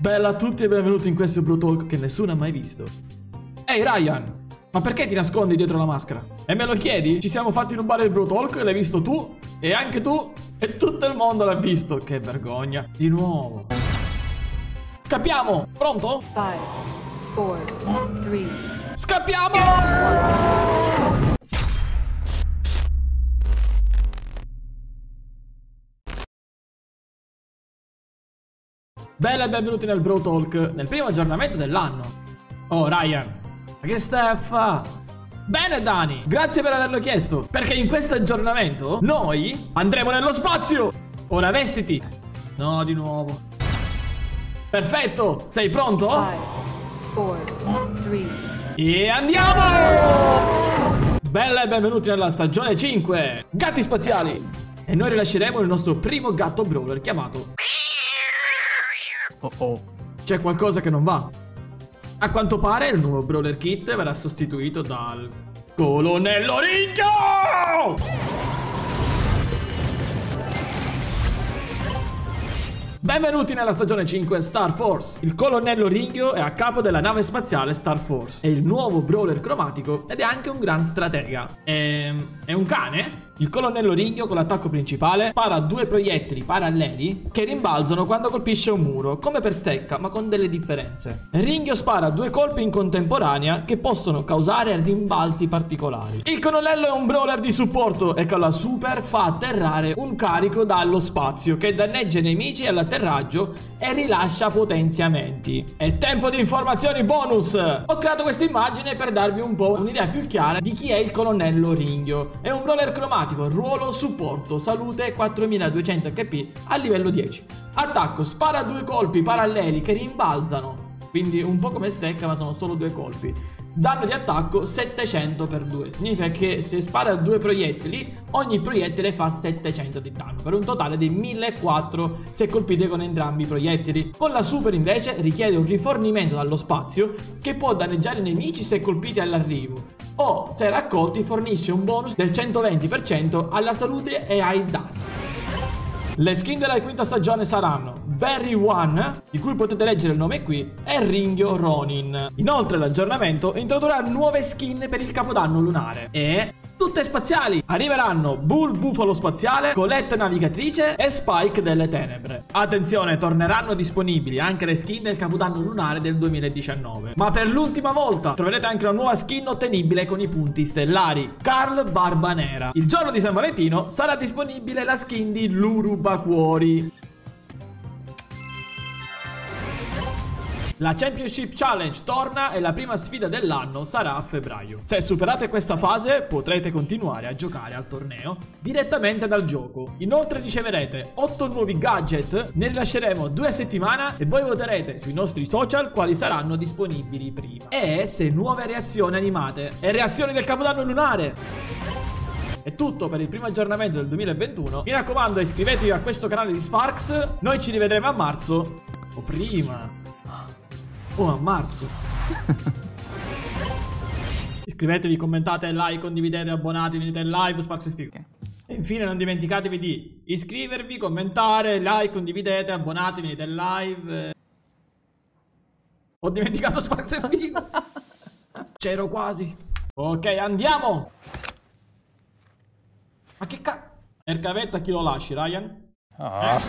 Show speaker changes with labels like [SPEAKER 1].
[SPEAKER 1] Bella a tutti e benvenuti in questo Bro Talk che nessuno ha mai visto. Ehi Ryan, ma perché ti nascondi dietro la maschera? E me lo chiedi? Ci siamo fatti rubare il Bro Talk, l'hai visto tu, e anche tu, e tutto il mondo l'ha visto. Che vergogna. Di nuovo. Scappiamo! Pronto?
[SPEAKER 2] 5, 4, 3,
[SPEAKER 1] Scappiamo! Bella e benvenuti nel Bro Talk, nel primo aggiornamento dell'anno. Oh Ryan, ma che stai a fa? Bene Dani, grazie per averlo chiesto, perché in questo aggiornamento noi andremo nello spazio! Ora vestiti! No, di nuovo. Perfetto, sei pronto?
[SPEAKER 2] 5, 4, 3,
[SPEAKER 1] E andiamo! Bella e benvenuti nella stagione 5, Gatti Spaziali! E noi rilasceremo il nostro primo gatto brawler chiamato
[SPEAKER 3] Oh oh.
[SPEAKER 1] C'è qualcosa che non va. A quanto pare il nuovo Brawler Kit verrà sostituito dal Colonnello Ringo! Benvenuti nella stagione 5 Star Force. Il colonnello Ringhio è a capo della nave spaziale Star Force. È il nuovo brawler cromatico ed è anche un gran stratega. È, è un cane? Il colonnello Ringhio con l'attacco principale spara due proiettili paralleli che rimbalzano quando colpisce un muro, come per stecca, ma con delle differenze. Ringhio spara due colpi in contemporanea che possono causare rimbalzi particolari. Il colonnello è un brawler di supporto e con la super fa atterrare un carico dallo spazio che danneggia i nemici all'atterraggio e rilascia potenziamenti. È tempo di informazioni bonus! Ho creato questa immagine per darvi un po' un'idea più chiara di chi è il colonnello Ringhio. È un brawler cromatico, ruolo, supporto, salute 4200 HP a livello 10. Attacco, spara due colpi paralleli che rimbalzano, quindi un po' come stecca ma sono solo due colpi. Danno di attacco 700 per 2, significa che se spara due proiettili, ogni proiettile fa 700 di danno, per un totale di 1400 se colpite con entrambi i proiettili. Con la super invece richiede un rifornimento dallo spazio che può danneggiare i nemici se colpiti all'arrivo, o se raccolti fornisce un bonus del 120% alla salute e ai danni. Le skin della quinta stagione saranno Barry One, di cui potete leggere il nome qui, e Ringhio Ronin. Inoltre l'aggiornamento introdurrà nuove skin per il capodanno lunare e tutte spaziali. Arriveranno Bull Bufalo Spaziale, Colette Navigatrice e Spike delle Tenebre. Attenzione, torneranno disponibili anche le skin del Capodanno Lunare del 2019. Ma per l'ultima volta troverete anche una nuova skin ottenibile con i punti stellari, Carl Barba Nera. Il giorno di San Valentino sarà disponibile la skin di Lurubacuori. La Championship Challenge torna e la prima sfida dell'anno sarà a febbraio. Se superate questa fase potrete continuare a giocare al torneo direttamente dal gioco. Inoltre riceverete 8 nuovi gadget, ne rilasceremo 2 a settimana e voi voterete sui nostri social quali saranno disponibili prima. E se nuove reazioni animate e reazioni del Capodanno Lunare. È tutto per il primo aggiornamento del 2021. Mi raccomando, iscrivetevi a questo canale di Sparks. Noi ci rivedremo a marzo o prima. Oh, a marzo. Iscrivetevi, commentate, like, condividete, abbonatevi, venite in live, Sparks e Figo. E infine non dimenticatevi di iscrivervi, commentare, like, condividete, abbonatevi, venite in live. Ho dimenticato Sparks e Figo. C'ero quasi. Ok, andiamo. Ma che ca... Ergavetta chi lo lasci, Ryan?
[SPEAKER 3] Ah.